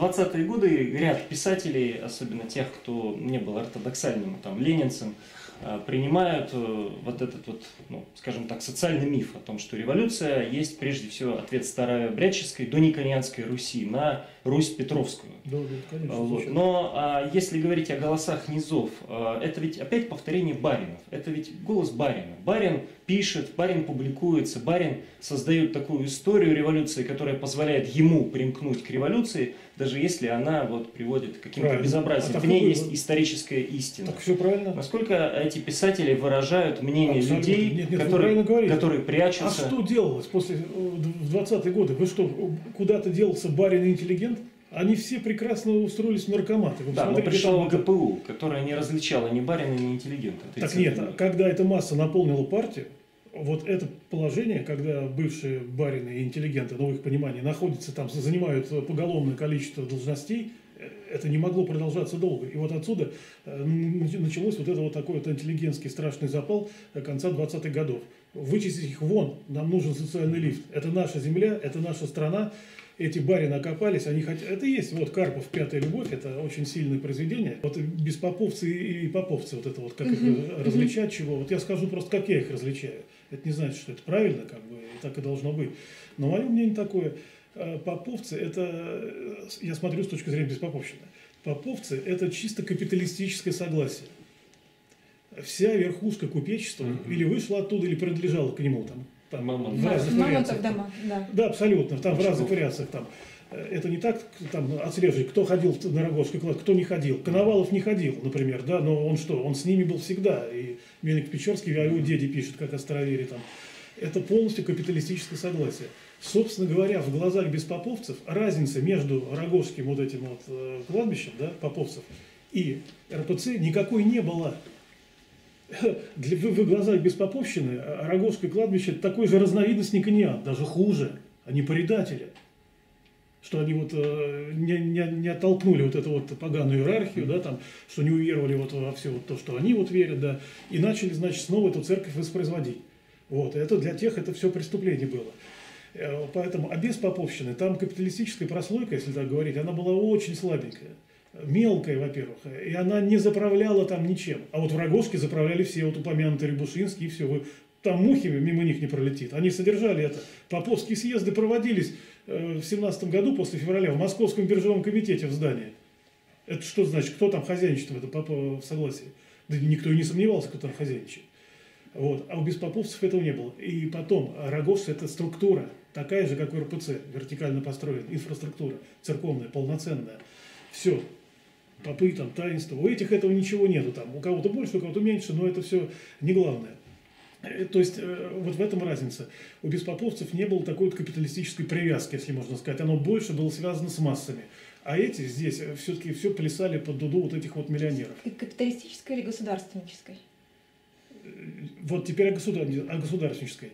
20-е годы ряд писателей, особенно тех, кто не был ортодоксальным там, ленинцем, э, принимают э, вот этот вот, ну, скажем так, социальный миф о том, что революция есть прежде всего ответ старообрядческой до Никонианской Руси на Русь Петровскую. Да, да, конечно. Вот. Но а, если говорить о голосах низов, а, это ведь опять повторение баринов. Это ведь голос барина. Барин пишет, барин публикуется, барин создает такую историю революции, которая позволяет ему примкнуть к революции, даже если она вот приводит к каким-то безобразиям. А В ней такой- есть историческая истина. Так все правильно. Насколько эти писатели выражают мнение Абсолютно. людей, Нет, нет, вы которые, которые А прячутся? что делалось после э, в 20-е годы? Вы что, куда-то делался барин и интеллигент? Они все прекрасно устроились в наркоматы. Вы Да, но там- ГПУ, которое не различало ни барина, ни интеллигента. Так 30 нет, лет. когда эта масса наполнила партию, вот это положение, когда бывшие барины и интеллигенты, ну, в их понимании, находятся там, занимают поголовное количество должностей, э, это не могло продолжаться долго. И вот отсюда э, началось вот это вот такой вот интеллигентский страшный запал э, конца 20-х годов. Вычистить их вон, нам нужен социальный лифт. Это наша земля, это наша страна. Эти барины окопались, они хотят... Это и есть вот Карпов «Пятая любовь», это очень сильное произведение. Вот беспоповцы и поповцы, вот это вот, как их различать, чего. Вот я скажу просто, как я их различаю. Это не значит, что это правильно, как бы, и так и должно быть. Но мое мнение такое, э, поповцы, это, э, я смотрю с точки зрения беспоповщины, поповцы – это чисто капиталистическое согласие. Вся верхушка купечества или вышла оттуда, или принадлежала к нему там. Там Мамонт. в разных Мамонтов вариациях. дома, да. Да, абсолютно. Там в Почему? разных вариациях. Там. Э, Это не так, там, отслеживать, кто ходил на Рогожский клад, кто не ходил. Коновалов не ходил, например, да, но он что, он с ними был всегда. И Мельник Печорский о его деде пишет, как о старовере там. Это полностью капиталистическое согласие. Собственно говоря, в глазах беспоповцев разница между Рогожским вот этим вот э, кладбищем, да, поповцев, и РПЦ никакой не было. Для, в, в глазах беспоповщины а, Рогожское кладбище это такой же разновидность Никониан, даже хуже. Они предатели. Что они вот э, не, не, не оттолкнули вот эту вот поганую иерархию, да, там, что не уверовали вот во все вот то, что они вот верят, да, и начали, значит, снова эту церковь воспроизводить. Вот, это для тех это все преступление было. Э, Поэтому, а без поповщины, там капиталистическая прослойка, если так говорить, она была очень слабенькая. Мелкая, во-первых, и она не заправляла там ничем. А вот в Рогожке заправляли все, вот упомянутые Рябушинский, и все. Вы, там мухи мимо них не пролетит. Они содержали это. Поповские съезды проводились э, в семнадцатом году после февраля в Московском биржевом комитете в здании. Это что значит? Кто там хозяйничает в этом попо- в согласии? Да никто и не сомневался, кто там хозяйничает. Вот. А у беспоповцев этого не было. И потом, Рогоз – это структура, такая же, как у РПЦ, вертикально построена, инфраструктура, церковная, полноценная. Все. Попы, там, таинства. У этих этого ничего нету. Там. У кого-то больше, у кого-то меньше, но это все не главное. Э, То есть, э, вот в этом разница. У беспоповцев не было такой вот капиталистической привязки, если можно сказать. Оно больше было связано с массами. А эти здесь все-таки все плясали под дуду вот этих вот миллионеров. Как Капиталистической или государственнической? Вот теперь о, государ... о государственнической.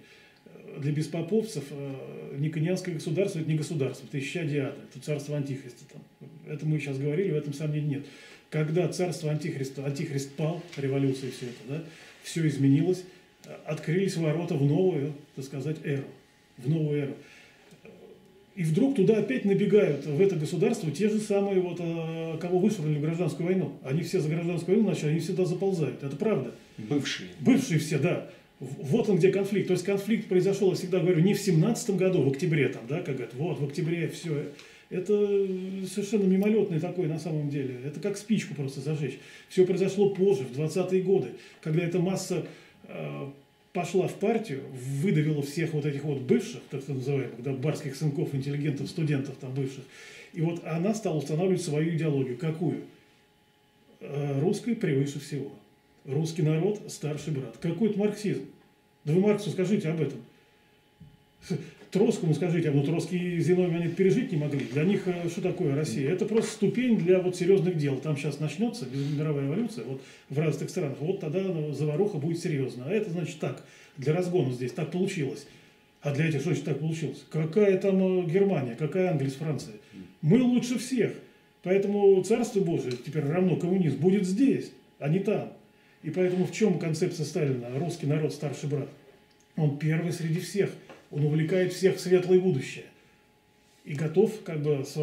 Для беспоповцев э, Никонианское государство – это не государство, это исчадие ада, это царство Антихриста. Там. Это мы сейчас говорили, в этом сомнений нет. Когда царство Антихриста, Антихрист пал, революция и все это, да, все изменилось, открылись ворота в новую, так сказать, эру, в новую эру. И вдруг туда опять набегают в это государство те же самые, вот, э, кого вышвырнули в гражданскую войну. Они все за гражданскую войну начали, они всегда заползают. Это правда. Бывшие. Бывшие все, да. Вот он где конфликт. То есть конфликт произошел, я всегда говорю, не в семнадцатом году, в октябре там, да, как говорят, вот в октябре все. Это совершенно мимолетный такой на самом деле. Это как спичку просто зажечь. Все произошло позже, в 20-е годы, когда эта масса э, пошла в партию, выдавила всех вот этих вот бывших, так называемых, да, барских сынков, интеллигентов, студентов там бывших. И вот она стала устанавливать свою идеологию. Какую? Э, Русской превыше всего. Русский народ – старший брат. Какой это марксизм? Да вы Марксу скажите об этом. Троцкому скажите, ну Троцкий и Зиновий они пережить не могли. Для них э, что такое Россия? Это просто ступень для вот серьезных дел. Там сейчас начнется мировая революция вот в разных странах. Вот тогда ну, заваруха будет серьезно. А это значит так, для разгона здесь так получилось. А для этих что значит так получилось? Какая там э, Германия, какая Англия с Францией? Мы лучше всех. Поэтому Царство Божие, теперь равно коммунизм, будет здесь, а не там. И поэтому в чем концепция Сталина? Русский народ старший брат. Он первый среди всех. Он увлекает всех в светлое будущее. и готов как бы с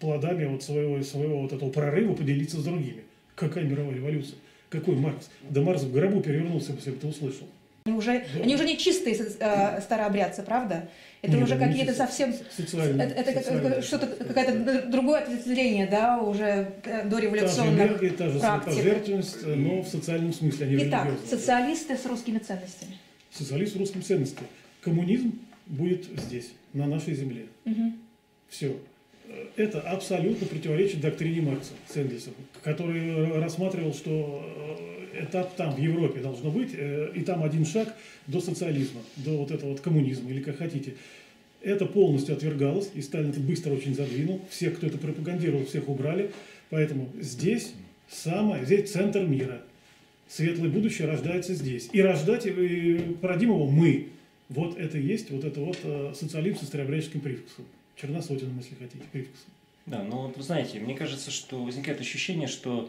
плодами вот своего, своего вот этого прорыва поделиться с другими. Какая мировая революция? Какой Маркс? Да Маркс в гробу перевернулся, если бы ты услышал. Они уже, да. они уже не чистые э, старообрядцы, правда? Это Нет, уже какие-то совсем... Социальные. Это, это социальные, что-то, какое-то другое ответвление, да, уже э, до революционных Та же та же самопожертвенность, но в социальном смысле, не Итак, социалисты с русскими ценностями. Социалист с русскими ценностями. Коммунизм будет здесь, на нашей земле. Угу. Все. Это абсолютно противоречит доктрине Маркса с Энгельсом, который рассматривал, что э, этап там, в Европе, должно быть, э, и там один шаг до социализма, до вот этого вот коммунизма, или как хотите. Это полностью отвергалось, и Сталин это быстро очень задвинул. Всех, кто это пропагандировал, всех убрали. Поэтому здесь самое, здесь центр мира. Светлое будущее рождается здесь. И рождать, и породим его мы. Вот это есть, вот это вот э, социализм со старообрядческим привкусом. Черносотиным, если хотите, привкусом. Да, но вот вы знаете, мне кажется, что возникает ощущение, что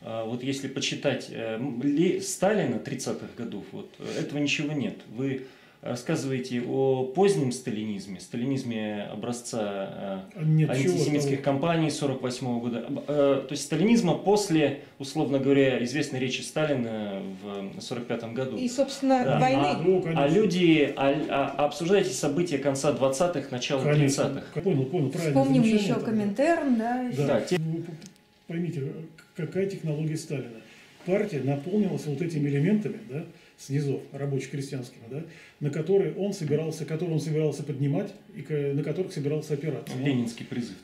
э, вот если почитать э, Сталина 30-х годов, вот этого ничего нет. Вы рассказываете о позднем сталинизме, сталинизме образца э, Нет, антисемитских кампаний 48 года, э, то есть сталинизма после, условно говоря, известной речи Сталина в 45 году. И, собственно, да. войны. А, ну, а люди, а, а, обсуждаете события конца 20-х, начала 30-х. Понял, понял, правильно. Вспомним еще Коминтерн, да. да. да те... Ну, поймите, какая технология Сталина. Партия наполнилась вот этими элементами, да, снизов рабоче-крестьянскими, да, на которые он собирался, которые он собирался поднимать и на которых собирался опираться. Ленинский призыв.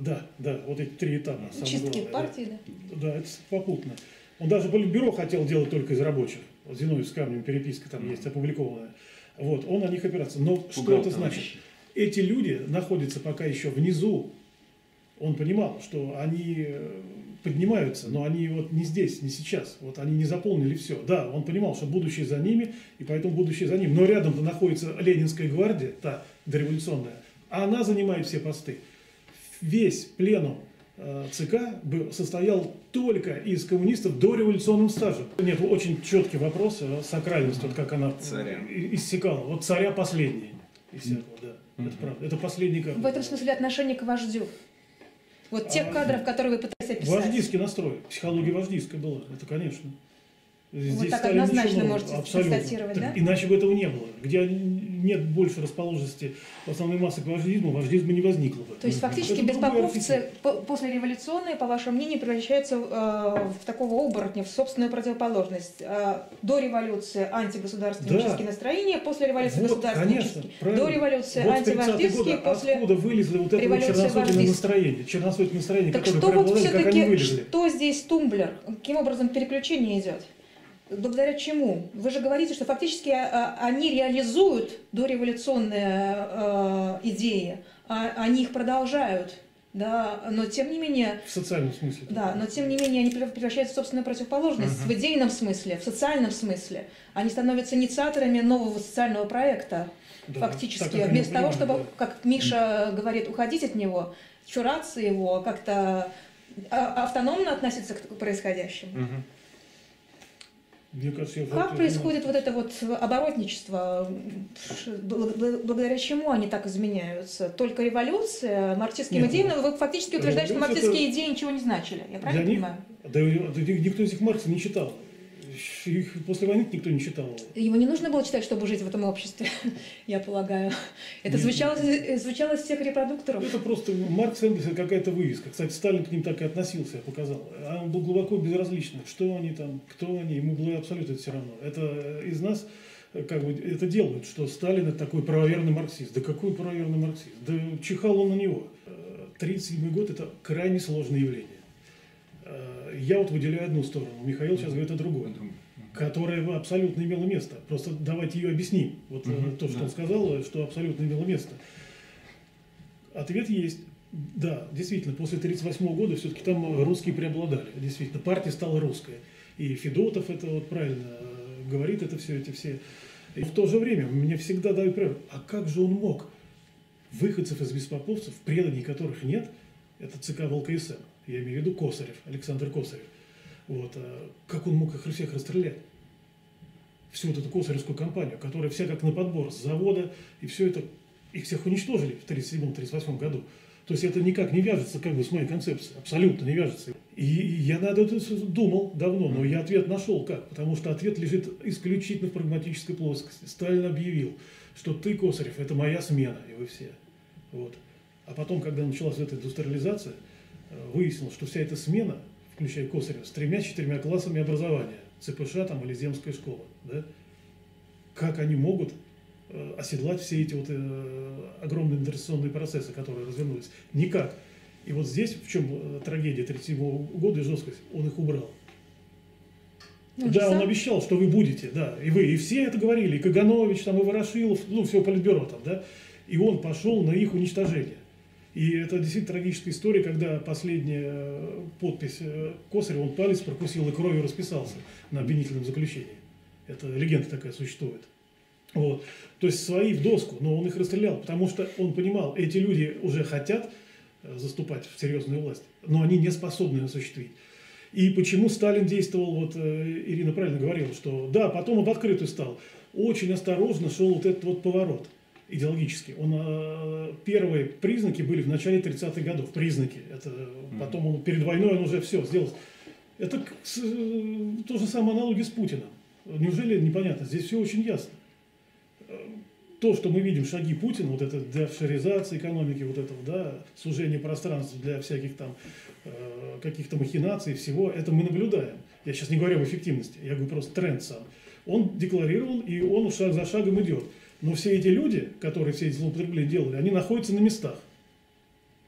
Да, да, вот эти три этапа. Чистки партии, да? Да, это попутно. Он даже бюро хотел делать только из рабочих. Вот Зиновий с камнем переписка там mm-hmm. есть, опубликованная. Вот, он на них опирается. Но Пугал что это значит? Вообще. Эти люди находятся пока еще внизу. Он понимал, что они э, поднимаются, но они вот не здесь, не сейчас. Вот они не заполнили все. Да, он понимал, что будущее за ними, и поэтому будущее за ним. Но рядом-то находится Ленинская гвардия, та дореволюционная, а она занимает все посты. Весь пленум э, ЦК состоял только из коммунистов до революционным стажем. Нет, очень четкий вопрос, э, сакральность, вот как она царя. иссякала. Вот царя последний иссякла, да. Это правда. Это последний В этом смысле отношение к вождю. Вот тех кадров, которые вы пытались описать. Вождистский настрой. Психология вождистская была. Это, конечно. Здесь вот так однозначно можете Абсолютно. констатировать, так, да? Иначе бы этого не было. Где нет больше расположенности основной массы к вождизму, вождизма не возникло бы. То есть фактически беспоповцы после революционные, по вашему мнению, превращаются э, в такого оборотня, в собственную противоположность. Э, до революции антигосударственнические да. настроения, после революции вот, государственнические. Конечно, до революции вот антивождистские, после Откуда вылезли вот это вот черносотенное настроение, черносотенное настроение, так которое что вот все-таки, что здесь тумблер, каким образом переключение идет? Благодаря чему? Вы же говорите, что фактически а, а, они реализуют дореволюционные э, идеи, а они их продолжают. Да, но тем не менее... В социальном смысле. Да, но тем не менее они превращаются в собственную противоположность uh-huh. в идейном смысле, в социальном смысле. Они становятся инициаторами нового социального проекта. Да, фактически, вместо того, чтобы, да. как Миша говорит, уходить от него, чураться его, как-то автономно относиться к происходящему. Uh-huh. Мне кажется, как происходит вот это вот оборотничество? Благодаря чему они так изменяются? Только революция, марксистским Нет, идеям? Вы фактически утверждаете, что марксистские это... идеи ничего не значили. Я правильно понимаю? Да, да никто из них Маркса не читал их после войны никто не читал. Ему не нужно было читать, чтобы жить в этом обществе, я полагаю. Это Нет, звучало, звучало из всех репродукторов. Это просто Маркс Энгельс это какая-то вывеска. Кстати, Сталин к ним так и относился, я показал. А он был глубоко безразличным. Что они там, кто они, ему было абсолютно все равно. Это из нас как бы это делают, что Сталин это такой правоверный марксист. Да какой правоверный марксист? Да чихал он на него. 1937 год – это крайне сложное явление. Я вот выделяю одну сторону, Михаил сейчас говорит о другой которая абсолютно имела место. Просто давайте ее объясним. Вот угу, то, что да. он сказал, что абсолютно имело место. Ответ есть. Да, действительно, после 1938 года все-таки там русские преобладали. Действительно, партия стала русская. И Федотов это вот правильно э, говорит, это все, эти все. И в то же время мне всегда дают право, а как же он мог выходцев из беспоповцев, преданий которых нет, это ЦК ВЛКСМ, я имею в виду Косарев, Александр Косарев, вот, а как он мог их всех расстрелять? Всю вот эту косаревскую компанию, которая вся как на подбор с завода, и все это Их всех уничтожили в 1937-1938 году. То есть это никак не вяжется как бы с моей концепцией, абсолютно не вяжется. И я над этим думал давно, но я ответ нашел как, потому что ответ лежит исключительно в прагматической плоскости. Сталин объявил, что ты, Косарев, это моя смена, и вы все. Вот. А потом, когда началась эта индустриализация, э, выяснилось, что вся эта смена, включая Косарева, с тремя-четырьмя классами образования, ЦПШ там, или земская школа, да, как они могут Э, оседлать все эти вот э, огромные инвестиционные процессы, которые развернулись. Никак. И вот здесь в чем трагедия 1937 года и жесткость, он их убрал. Ну, да, он обещал, что вы будете, да, и вы, и все это говорили, и Каганович, там, и Ворошилов, ну, все политбюро там, да, и он пошел на их уничтожение. И это действительно трагическая история, когда последняя подпись Косарева, он палец прокусил и кровью расписался на обвинительном заключении. Это легенда такая существует. Вот. То есть свои в доску, но он их расстрелял, потому что он понимал, эти люди уже хотят э, заступать в серьезную власть, но они не способны осуществить. И почему Сталин действовал, вот э, Ирина правильно говорила, что да, потом он в стал, очень осторожно шел вот этот вот поворот идеологический. Он, э, первые признаки были в начале 30-х годов, признаки. Это, потом он перед войной он уже все сделал. Это то же самое аналоги с Путиным. Неужели непонятно? Здесь все очень ясно то, что мы видим шаги Путина, вот это деофшоризация экономики, вот этого, да, сужение пространства для всяких там э, каких-то махинаций, всего, это мы наблюдаем. Я сейчас не говорю об эффективности, я говорю просто тренд сам. Он декларировал, и он шаг за шагом идет. Но все эти люди, которые все эти злоупотребления делали, они находятся на местах.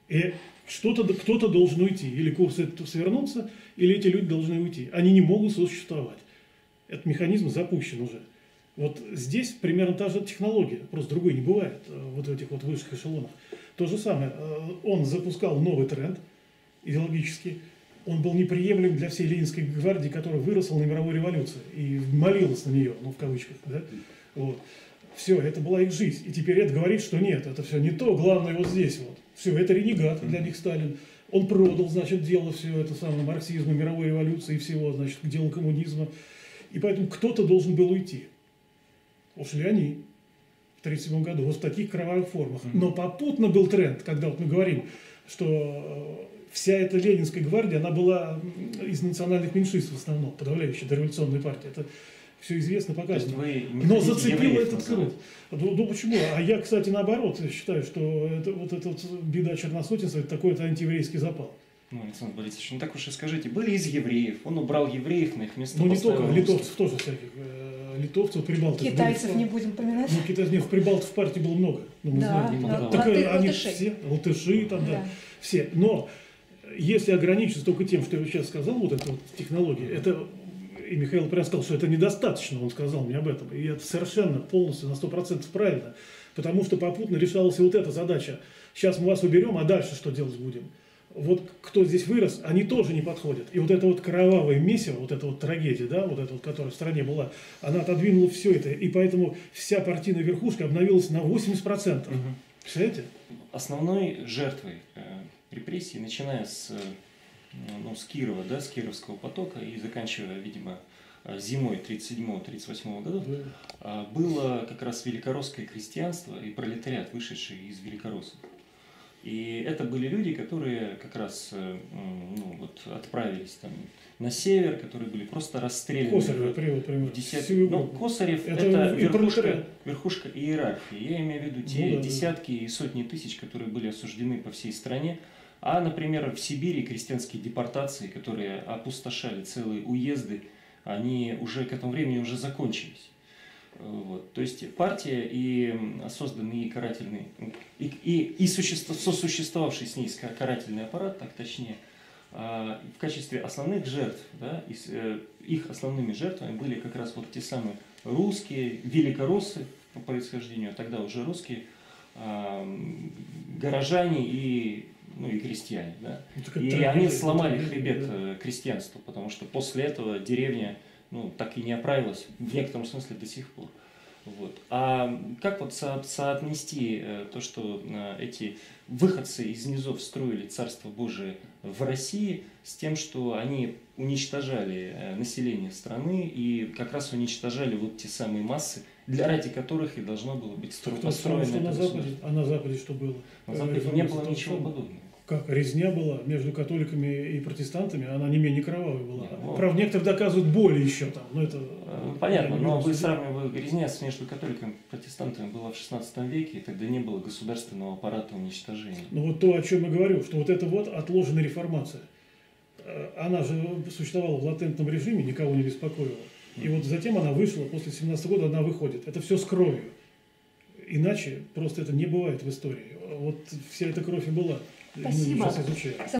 И что-то, кто-то должен уйти. Или курс этот свернуться, или эти люди должны уйти. Они не могут существовать. Этот механизм запущен уже. Вот здесь примерно та же технология, просто другой не бывает э, вот в этих вот высших эшелонах. То же самое, э, он запускал новый тренд идеологический, он был неприемлем для всей Ленинской гвардии, которая выросла на мировой революции и молилась на нее, ну в кавычках, да, вот. Все, это была их жизнь. И теперь это говорит, что нет, это все не то, главное вот здесь вот. Все, это ренегат для них Сталин. Он продал, значит, дело все это самое марксизма, мировой революции и всего, значит, к делу коммунизма. И поэтому кто-то должен был уйти. Ушли они в 1937 году вот в таких кровавых формах. Но попутно был тренд, когда вот мы говорим, что э, вся эта Ленинская гвардия, она была из национальных меньшинств в основном, подавляющая дореволюционная партия. Это все известно, показано. Но зацепило этот круг. Ну, ну почему? А я, кстати, наоборот считаю, что это, вот эта вот беда черносотенства, это такой-то антиеврейский запал. Ну, Александр Борисович, ну так уж и скажите, были из евреев, он убрал евреев на их место. Ну не только, литовцев тоже всяких э, литовцев, прибалтов. Китайцев были, не будем поминать. Ну, китайцев, нет, в прибалтов в партии было много. Ну, мы да, знаем. Да, так латы, они латыши. все, латыши там, да. да, все. Но если ограничиться только тем, что я сейчас сказал, вот эта вот технология, это и Михаил прям сказал, что это недостаточно, он сказал мне об этом. И это совершенно полностью на 100% правильно. Потому что попутно решалась и вот эта задача. Сейчас мы вас уберем, а дальше что делать будем? вот кто здесь вырос, они тоже не подходят. И вот это вот кровавое месиво, вот эта вот трагедия, да, вот эта вот, которая в стране была, она отодвинула все это. И поэтому вся партийная верхушка обновилась на 80%. Угу. Представляете? Основной жертвой э, репрессий, начиная с, э, ну, с Кирова, да, с Кировского потока и заканчивая, видимо, э, зимой 37-38 годов, да. э, было как раз великоросское крестьянство и пролетариат, вышедший из великороссов. И это были люди, которые как раз э, ну, вот, отправились там на север, которые были просто расстреляны. Косарев, привод, пример. Десят... Ну, Косарев это, это верхушка, верхушка иерархии. Я имею в виду те ну, да, десятки да. и сотни тысяч, которые были осуждены по всей стране. А, например, в Сибири крестьянские депортации, которые опустошали целые уезды, они уже к этому времени уже закончились. Вот. То есть партия и созданный карательный, и, и, и существо, сосуществовавший с ней карательный аппарат, так точнее, а, в качестве основных жертв, да, э, их основными жертвами были как раз вот те самые русские, великороссы по происхождению, а тогда уже русские, горожане и ну и крестьяне, да. Ну, и они сломали хребет да. Э, крестьянству, потому что после этого деревня ну, так и не оправилась в некотором смысле до сих пор. Вот. А как вот со соотнести э, то, что э, эти выходцы из низов строили Царство Божие в России с тем, что они уничтожали население страны и как раз уничтожали вот те самые массы, для ради которых и должно было быть построено что на Западе, А на Западе что было? На Западе не было ничего подобного как резня была между католиками и протестантами, она не менее кровавая была. Ну, Правда, некоторые доказывают боли еще там, но это... Э, понятно, но вы сравниваете, резня между католиками и протестантами была в 16 веке, и тогда не было государственного аппарата уничтожения. Ну вот то, о чем я говорю, что вот это вот отложенная реформация. Э, она же существовала в латентном режиме, никого не беспокоила. И вот затем она вышла, после 17 года она выходит. Это все с кровью. Иначе просто это не бывает в истории. Вот вся эта кровь и была. Спасибо.